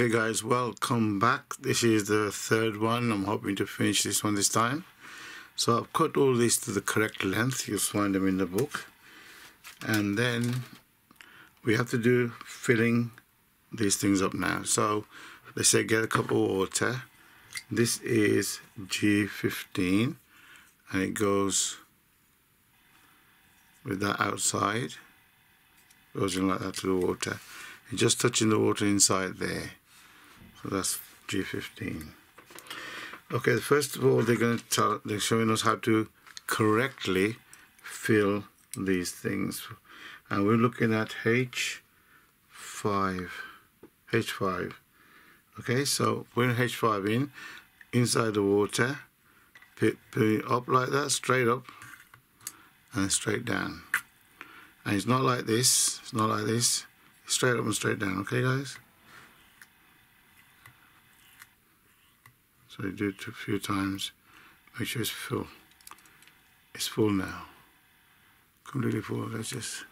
Okay guys, welcome back. This is the third one. I'm hoping to finish this one this time. So I've cut all these to the correct length. You'll find them in the book. And then we have to do filling these things up now. So let's say get a cup of water. This is G15 and it goes with that outside. Goes in like that to the water. You're just touching the water inside there. So that's G15. Okay, first of all, they're going to tell, they're showing us how to correctly fill these things. And we're looking at H5. H5. Okay, so putting H5 in, inside the water, put it up like that, straight up, and straight down. And it's not like this, it's not like this, it's straight up and straight down, okay guys? So do it a few times. Make sure it's full. It's full now. Completely full. Let's just.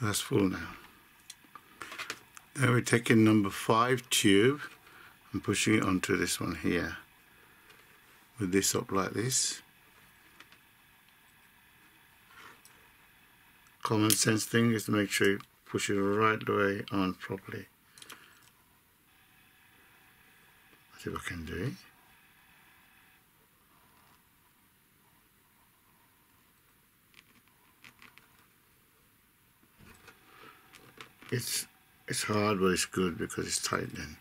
That's full now. Now we're taking number five tube and pushing it onto this one here. With this up like this. Common sense thing is to make sure you push it right the way on properly. See what I can do. It's it's hard but it's good because it's tight then.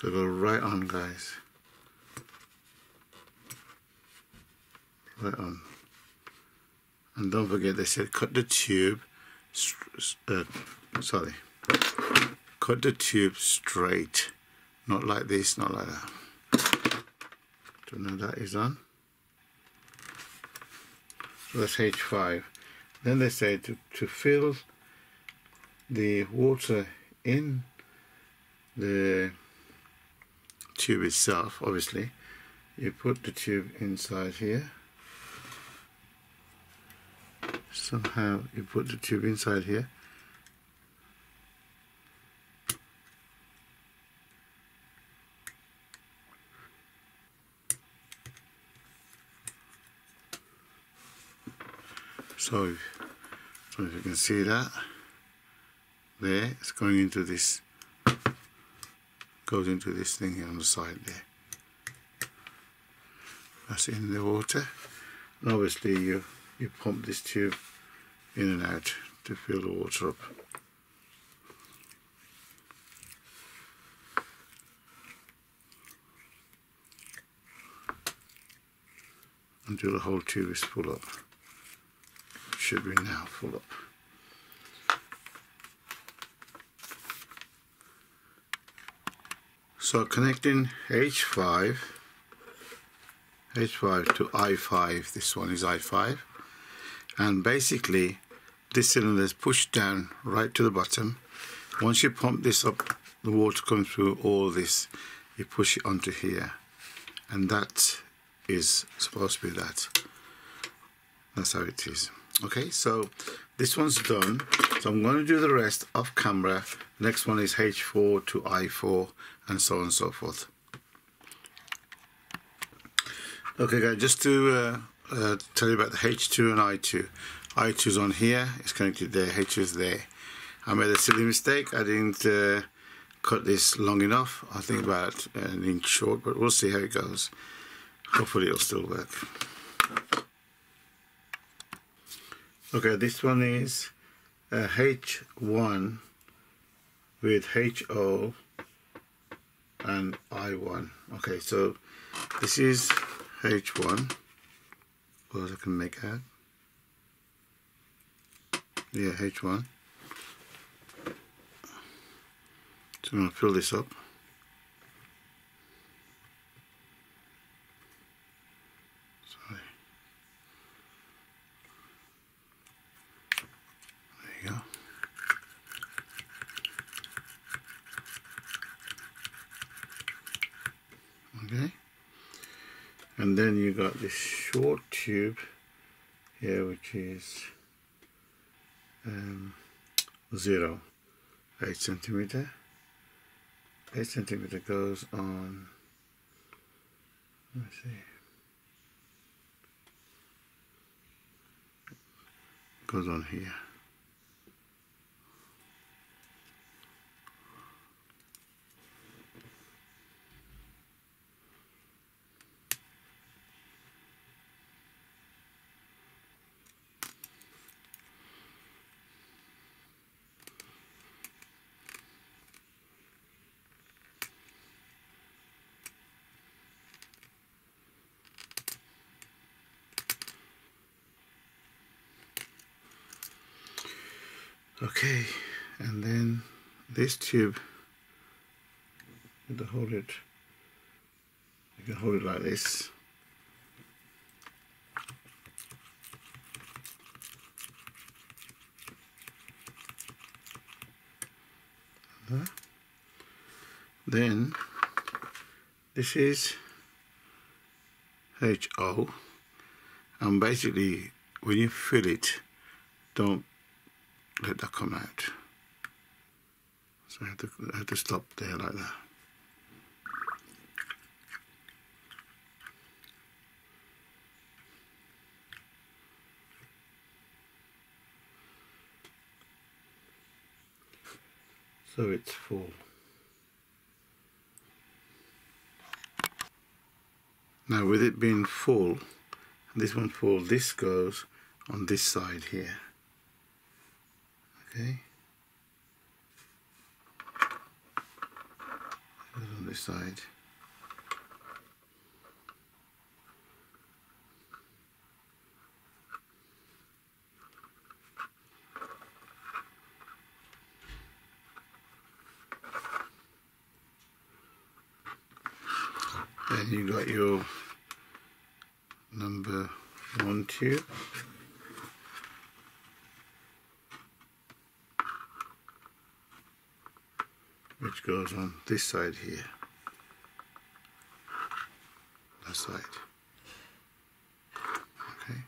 So go right on guys. On. And don't forget they said cut the tube, uh, sorry, cut the tube straight, not like this, not like that. So now that is on. So that's H5. Then they say to, to fill the water in the tube itself, obviously, you put the tube inside here somehow you put the tube inside here. So so if you can see that there it's going into this goes into this thing here on the side there. That's in the water. And obviously you you pump this tube in and out to fill the water up. Until the whole tube is full up. It should be now full up. So connecting H5 H5 to I5 this one is I5 and basically this cylinder is pushed down right to the bottom. Once you pump this up the water comes through all this. You push it onto here. And that is supposed to be that. That's how it is. Okay so this one's done. So I'm going to do the rest off camera. Next one is H4 to I4 and so on and so forth. Okay guys just to uh, uh, tell you about the H2 and I2. I2 is on here, it's connected there, H2 is there. I made a silly mistake, I didn't uh, cut this long enough, I think about an inch short, but we'll see how it goes. Hopefully it'll still work. Okay, this one is uh, H1 with HO and I1. Okay, so this is H1 close I can make out. Yeah, H1. So I'm going to fill this up. Sorry. There you go. Okay and then you got this short tube here which is um, zero. Eight centimeter. Eight centimeter goes on let's see. Goes on here okay and then this tube you can hold it. You can hold it like this. Then this is HO and basically when you fill it don't let that come out. So I have to, I have to stop there like that. So it's full. Now with it being full, this one full, this goes on this side here okay. On this side. Then you got your number one tube which goes on this side here. That side. Okay.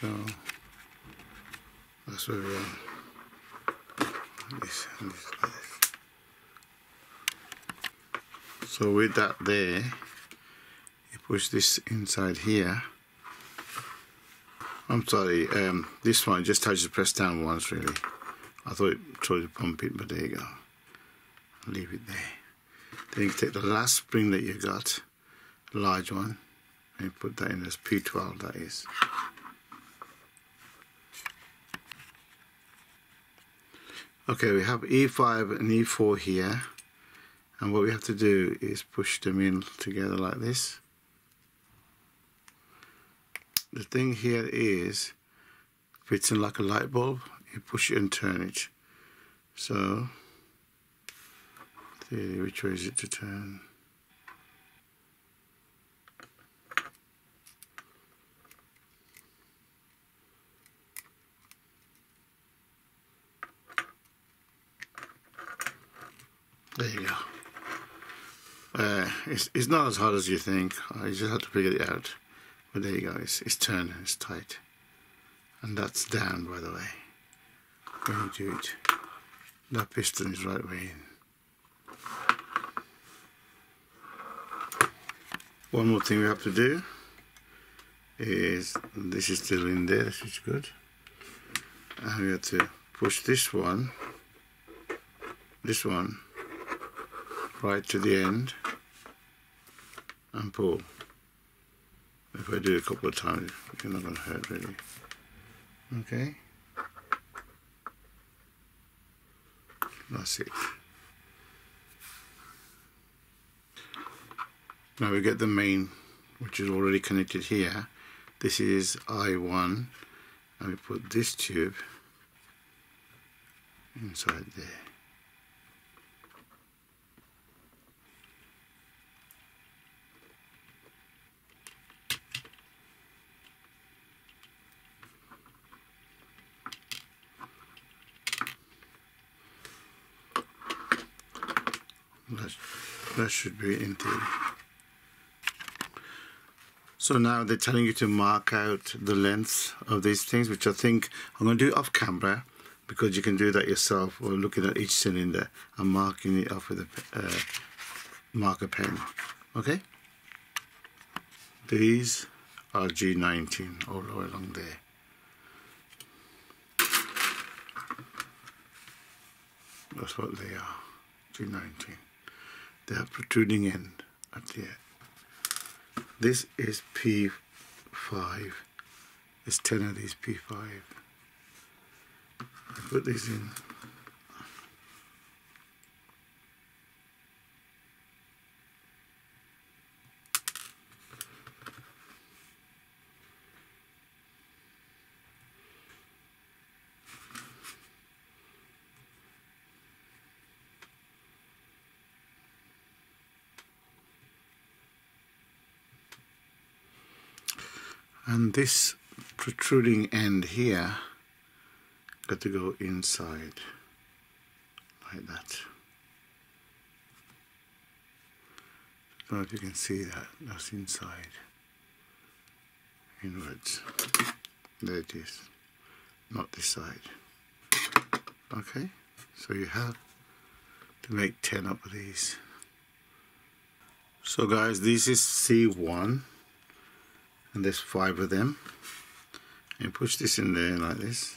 So that's where we are. This, this, this. So with that there, push this inside here. I'm sorry um, this one just touches the press down once really. I thought it tried to pump it but there you go. Leave it there. Then you take the last spring that you got large one and put that in as P12 that is. Okay we have E5 and E4 here and what we have to do is push them in together like this the thing here is fits in like a light bulb you push it and turn it. So which way is it to turn? There you go. Uh, it's, it's not as hard as you think. I just have to figure it out but there you go, it's, it's turned it's tight. And that's down, by the way. When you do it, that piston is right way in. One more thing we have to do is, this is still in there, this is good. And we have to push this one, this one, right to the end and pull. If I do it a couple of times, you're not going to hurt really. Okay? That's it. Now we get the main, which is already connected here. This is I1, and we put this tube inside there. That should be in theory. So now they're telling you to mark out the length of these things, which I think I'm going to do off camera because you can do that yourself or looking at each cylinder and marking it off with a uh, marker pen. Okay? These are G19 all the way along there. That's what they are, G19. Have protruding end at the end. This is P5. There's 10 of these P5. I put these in. and this protruding end here got to go inside like that. I don't know if you can see that. That's inside. Inwards. There it is. Not this side. Okay. So you have to make 10 of these. So guys this is C1 and there's five of them. And push this in there like this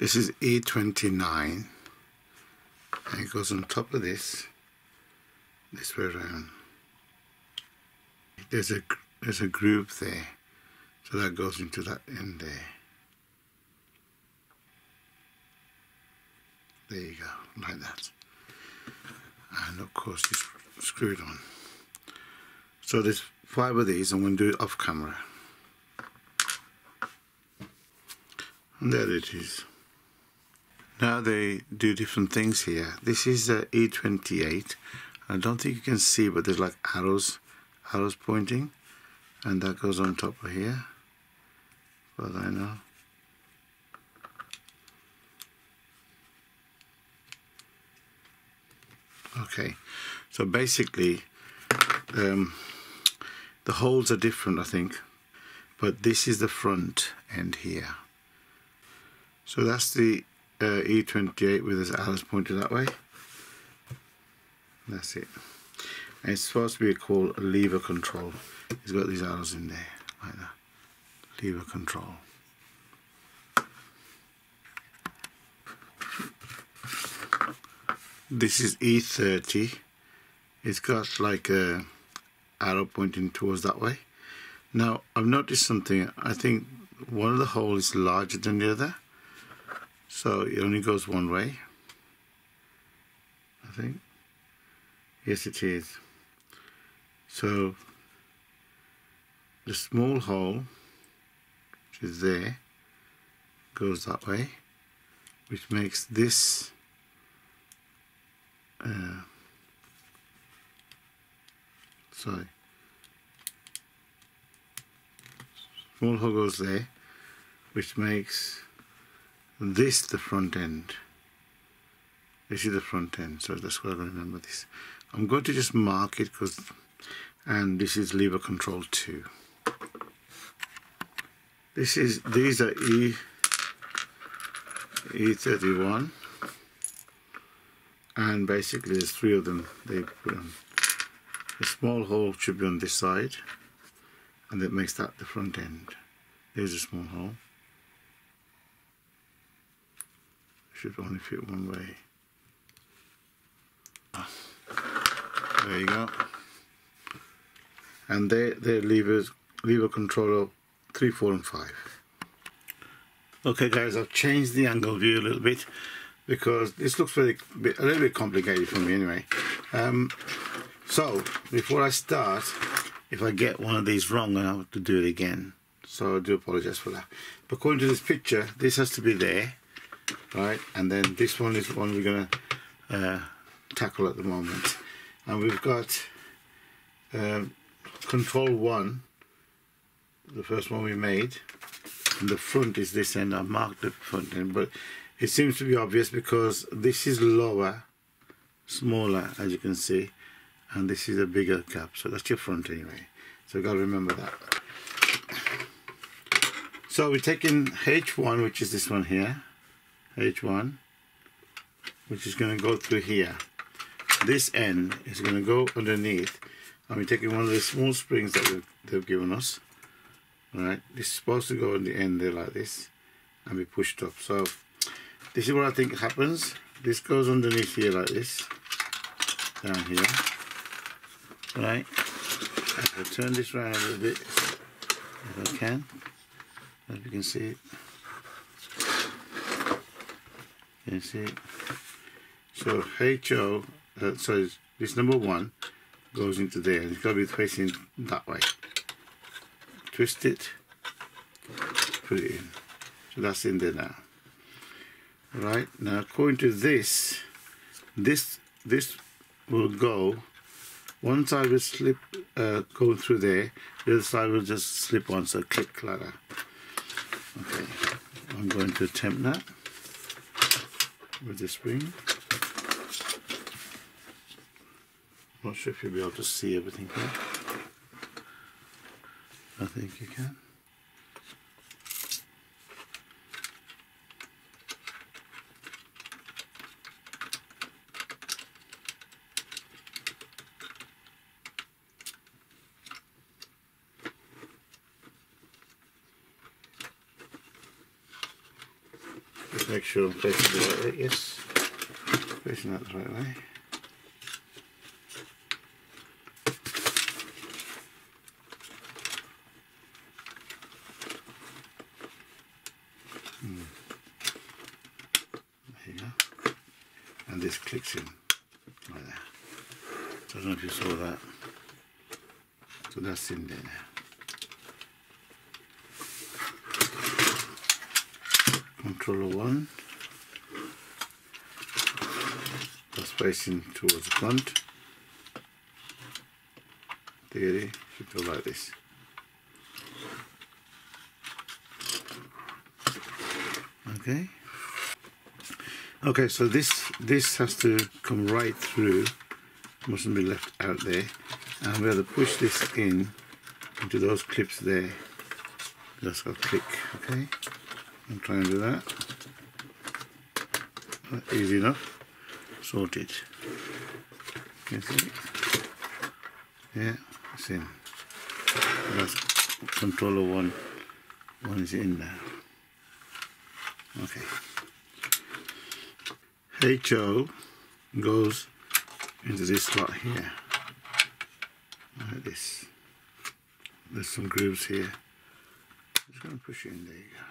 This is E29 and it goes on top of this this way around. There's a there's a groove there so that goes into that end there. There you go, like that. And of course it's screwed on. So there's five of these, I'm going to do it off camera. And there it is. Now they do different things here. This is the E28. I don't think you can see, but there's like arrows, arrows pointing, and that goes on top of here. But I know. Okay, so basically, um, the holes are different, I think, but this is the front end here. So that's the uh, E28 with his arrows pointed that way. That's it. And it's supposed to be called a lever control. He's got these arrows in there, like that. Lever control. This is E30. It's got like a arrow pointing towards that way. Now, I've noticed something. I think one of the holes is larger than the other. So it only goes one way, I think. Yes, it is. So the small hole, which is there, goes that way, which makes this uh, sorry, small hole goes there, which makes this the front end. This is the front end. So that's what I remember this. I'm going to just mark it because and this is lever control 2 this is these are E E31 and basically there's three of them. They put on the small hole should be on this side and that makes that the front end. There's a small hole should only fit one way. There you go. And they they levers lever controller three, four, and five. Okay guys, I've changed the angle view a little bit because this looks very a little bit complicated for me anyway. Um, so before I start, if I get one of these wrong, I have to do it again. So I do apologize for that. But according to this picture, this has to be there, right? And then this one is the one we're gonna uh, tackle at the moment. And we've got um, control one, the first one we made. And the front is this end. I marked the front end, but it seems to be obvious because this is lower, smaller, as you can see, and this is a bigger gap. So that's your front anyway. So you got to remember that. So we're taking H1, which is this one here, H1, which is going to go through here. This end is going to go underneath, we're taking one of the small springs that they've given us. All right, this is supposed to go on the end there like this, and be pushed up. So this is what I think happens. This goes underneath here like this, down here, right? I'll turn this around a little bit if I can as you can see it see? It so HO uh, so this number one goes into there it's got to be facing that way. Twist it put it in. So that's in there now. Right now according to this this this will go one side will slip uh, go through there the other side will just slip on so click clatter. Okay, I'm going to attempt that with the spring. Not sure if you'll be able to see everything here. I think you can. Make sure I'm facing the right. Yes, facing that the right way. Hmm. There you go. And this clicks in like that. I don't know if you saw that. So that's in there now. controller 1 that's facing towards the front. Theory should go like this. Okay. Okay so this this has to come right through. Mustn't be left out there. And we have to push this in into those clips there. That's got click okay? I'm trying to do that. Easy enough. Sorted. You see? Yeah, it's in. That's controller one. One is in now. Okay. HO goes into this slot here. Like this. There's some grooves here. Just going to push it in there you go.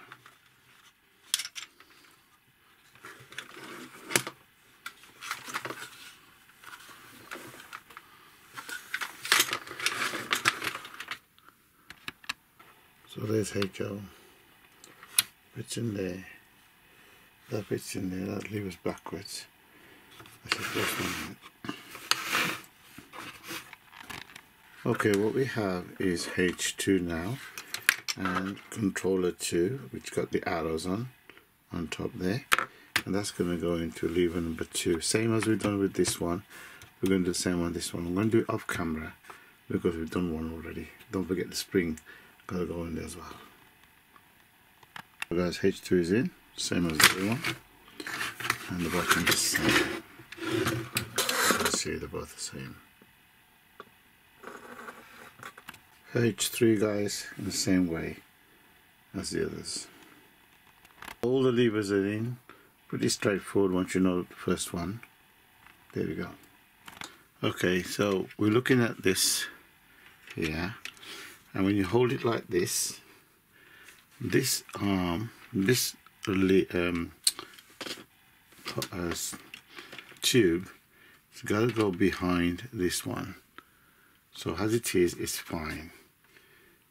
So there's HO. Fits in there. That fits in there. That leaves backwards. Okay, what we have is H2 now and controller 2 which got the arrows on on top there and that's going to go into lever number 2 same as we've done with this one we're going to do the same on this one I'm going to do it off camera because we've done one already don't forget the spring gotta go in there as well. So guys, H2 is in, same as the other one, and the bottom is the same. You see they're both the same. H3 guys, in the same way as the others. All the levers are in, pretty straightforward once you know the first one. There we go. Okay, so we're looking at this here and when you hold it like this this arm this um, uh, tube it's got to go behind this one. So as it is it's fine.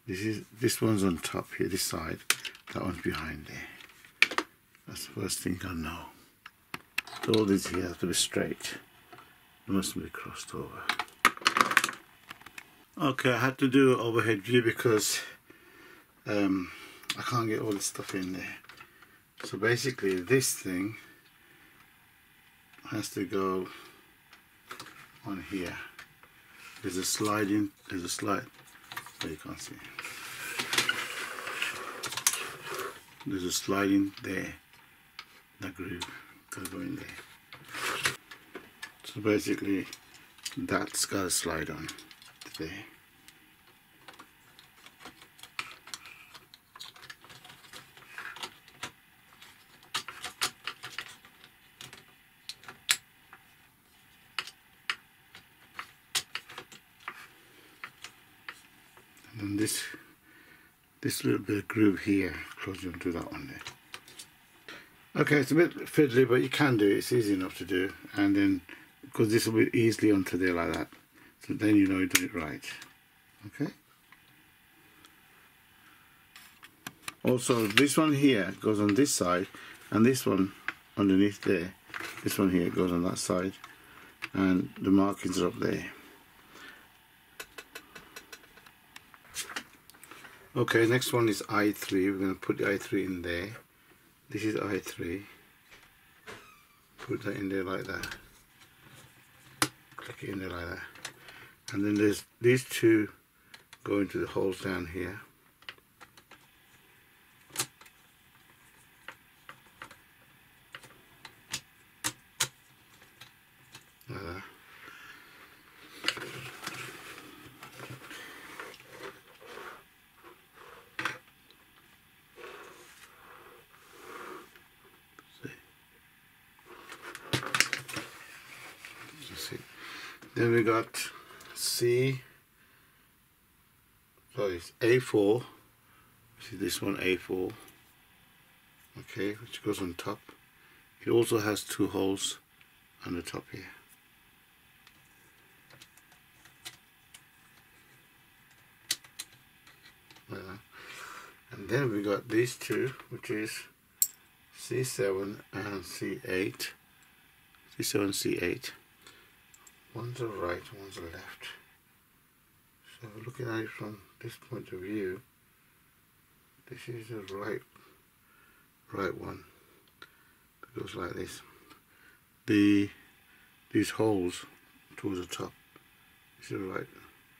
This is this one's on top here this side. That one's behind there. That's the first thing I know. All these here have to be straight. It must be crossed over okay I had to do an overhead view because um, I can't get all the stuff in there. So basically this thing has to go on here. There's a sliding there's a slide. Oh you can't see there's a sliding there. That groove goes go in there. So basically that's got to slide on there and then this this little bit of groove here close you onto that one there. Okay it's a bit fiddly but you can do it. It's easy enough to do. And then because this will be easily onto there like that then you know you did it right okay also this one here goes on this side and this one underneath there this one here goes on that side and the markings are up there Okay, next one is I3. We're going to put the I3 in there. This is I3. Put that in there like that. Click it in there like that. And then there's these two go into the holes down here. Like that. Then we got C, sorry, it's A4, see this one A4, okay, which goes on top. It also has two holes on the top here. Like and then we got these two, which is C7 and C8. C7, C8 one's a right, one's a left. So looking at it from this point of view, this is the right, right one. It goes like this. The these holes towards the top. This is right.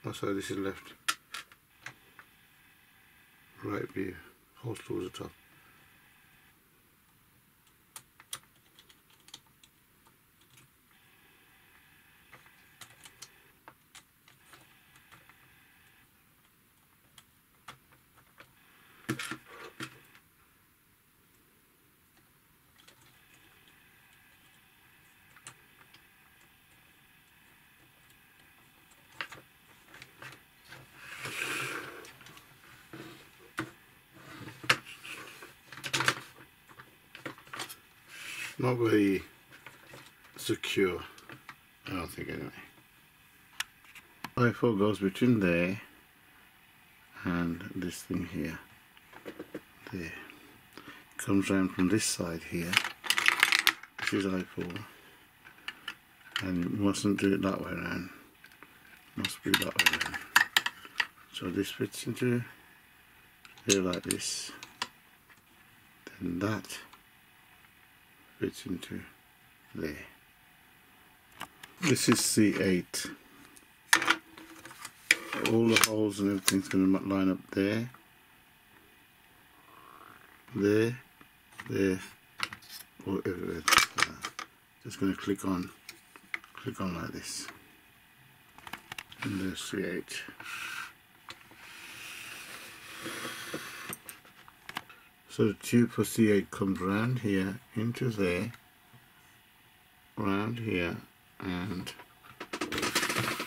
Oh, sorry, this is left. Right view. Holes towards the top. Not very secure I don't think anyway. I4 goes between there and this thing here. There. Comes round from this side here. This is I4 and you mustn't do it that way around. Must be that way around. So this fits into here like this. Then that fits into there. This is C8. All the holes and everything's going to line up there, there, there, or everywhere. Just going to click on, click on like this. And there's C8. So the tube for C8 comes round here into there, round here, and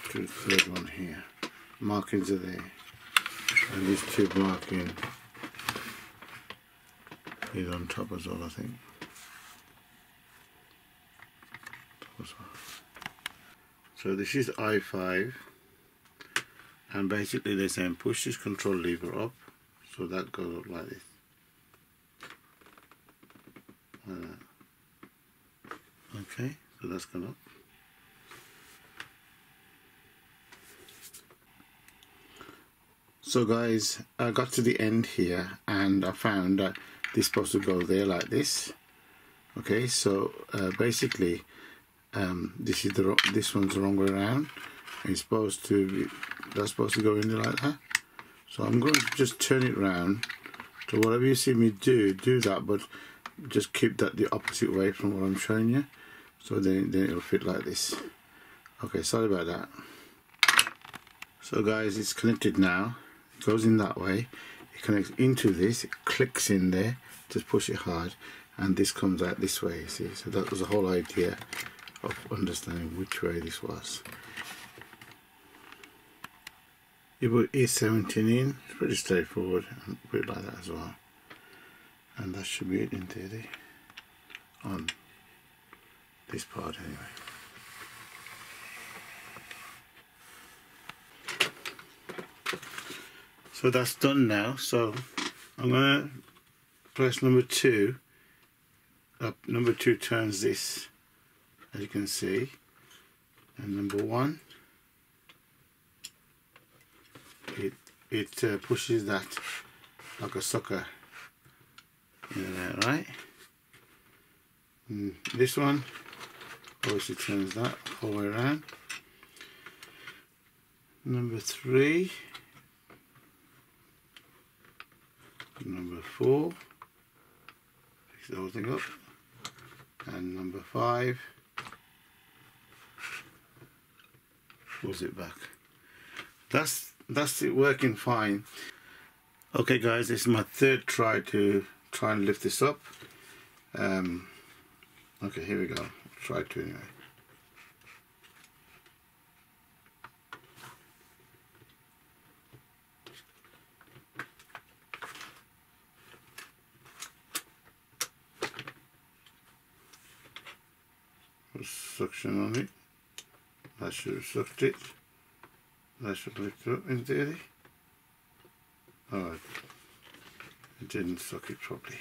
to the third one here. Markings are there, and this tube marking is on top as well I think. So this is i5 and basically they're saying push this control lever up so that goes up like this that. okay so that's gone up so guys I got to the end here and I found that this supposed to go there like this. Okay so uh, basically um, this is the this one's the wrong way around. It's supposed to be, that's supposed to go in there like that. So I'm going to just turn it around so whatever you see me do do that but just keep that the opposite way from what I'm showing you. So then, then it'll fit like this. Okay sorry about that. So guys it's connected now. It goes in that way. It connects into this. It clicks in there just push it hard. And this comes out this way you see. So that was the whole idea of understanding which way this was. You put E17 in, it's pretty straightforward and put it like that as well and that should be it in theory on this part anyway. So that's done now. So I'm gonna press number two. Up number two turns this as you can see. And number one it it uh, pushes that like a sucker right? And this one obviously turns that all the way around. Number three. Number four. Fix the whole thing up. And number five. Pulls it back. That's that's it working fine. Okay guys this is my third try to try and lift this up. Um, okay here we go. Try to anyway. Suction on it. That should have sucked it. That should lift it up in theory oh it didn't suck it properly.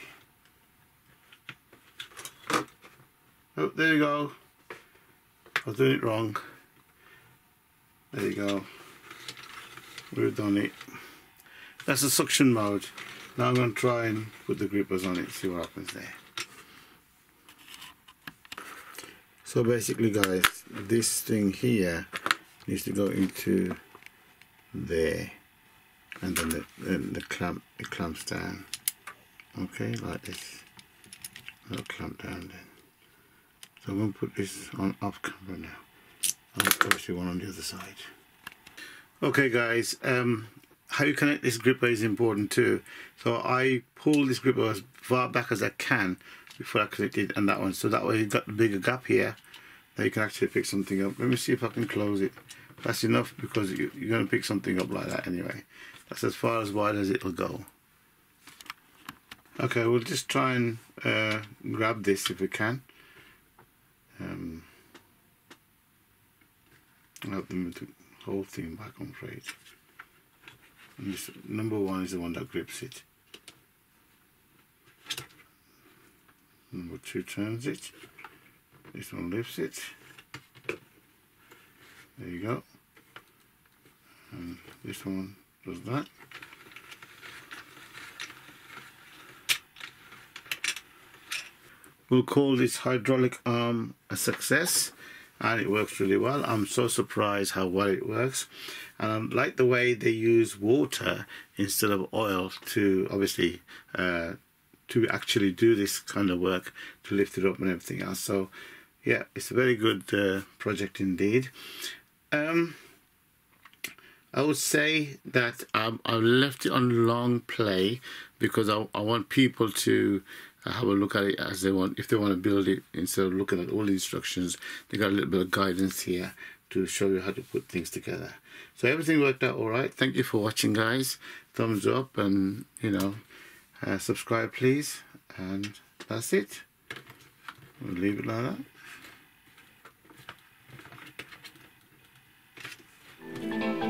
Oh there you go. I was doing it wrong. There you go. We've done it. That's the suction mode. Now I'm going to try and put the grippers on it see what happens there. So basically guys this thing here needs to go into there and then the, the clamp it clamps down. Okay like this. It'll clamp down then so I'm going to put this on off camera now. I'll obviously one on the other side. Okay guys um, how you connect this gripper is important too. So I pull this gripper as far back as I can before I connect it and that one. So that way you've got the bigger gap here. That you can actually pick something up. Let me see if I can close it that's enough because you're going to pick something up like that anyway that's as far as wide as it'll go. Okay we'll just try and uh, grab this if we can. Um, them with the whole thing back I'm afraid and this number one is the one that grips it. Number two turns it. This one lifts it. There you go. And this one does that? We'll call this hydraulic arm a success and it works really well. I'm so surprised how well it works. And I like the way they use water instead of oil to obviously uh, to actually do this kind of work to lift it up and everything else. So yeah it's a very good uh, project indeed. Um, I would say that um, I left it on long play because I, I want people to have a look at it as they want. If they want to build it, instead of looking at all the instructions, they got a little bit of guidance here to show you how to put things together. So everything worked out all right. Thank you for watching, guys. Thumbs up and, you know, uh, subscribe, please. And that's it. We'll leave it like that.